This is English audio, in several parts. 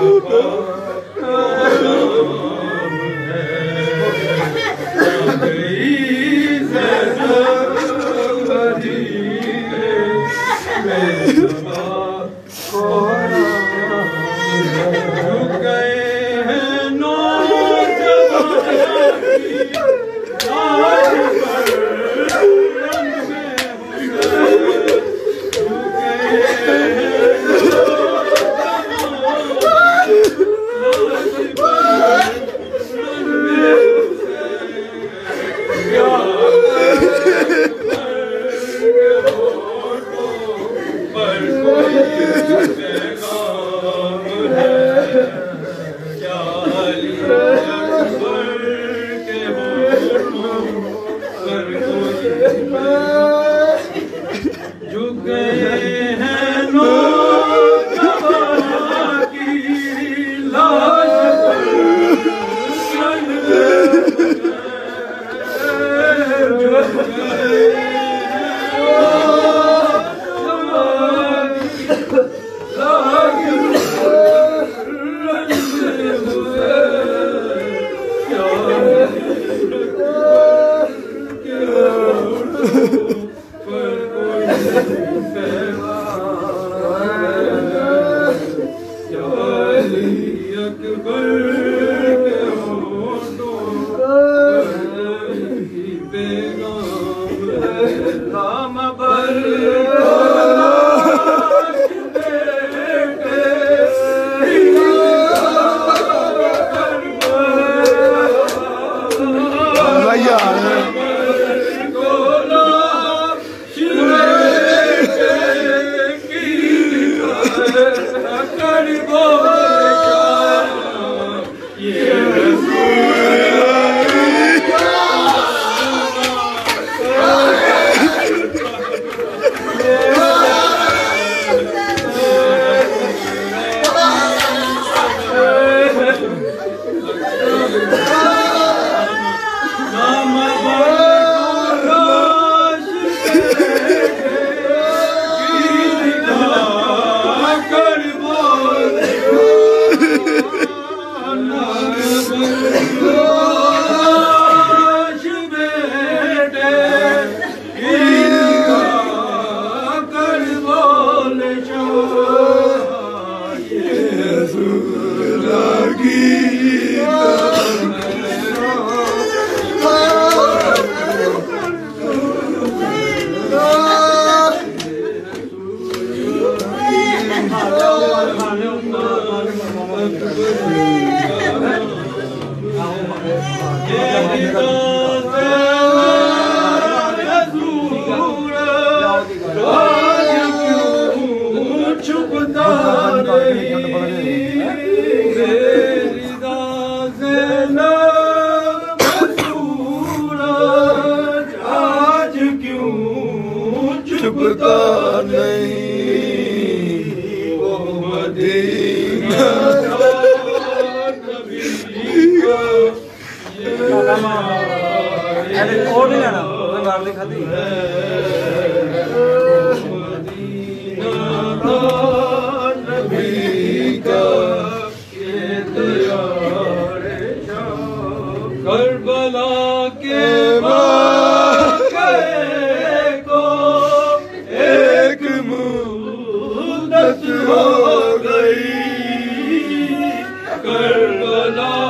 Baba. Big on. नाम Yeah. ਕੰਮ ਇਹਨੇ ਉਹ ਨਹੀਂ ਲੈਣਾ ਉਹਨੇ ਮਾਰ ਦੇ ਖਾਦੀ ਨਬੀ ਕਾ ਇਤਿਆਰ ਕਰਬਲਾ के वाक़े को एक मुद्दत हो गई करबला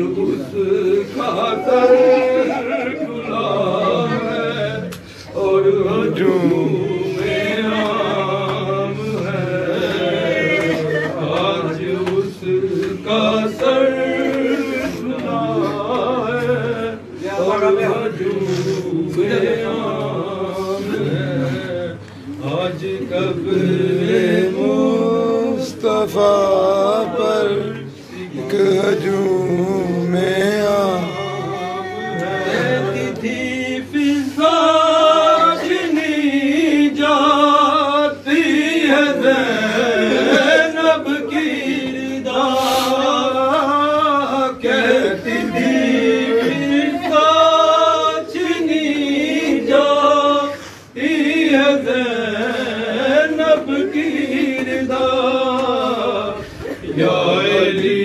اس کا سر کھلا ہے اور ہجوم مصطفیٰ پر ایک ہجوم Alleluia.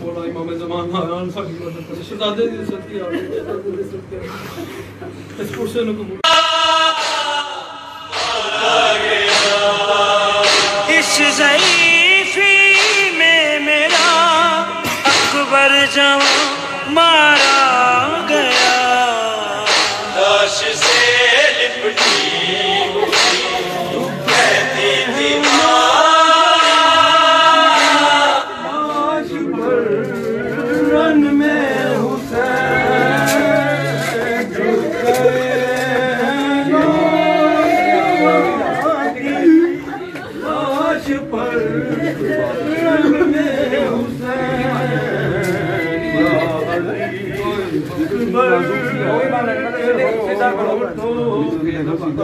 مولا امام زمان آن فقیر شہزادے دی ستی آ شہزادے دی ستی اس پرسے نو Cuenta con tu vida, con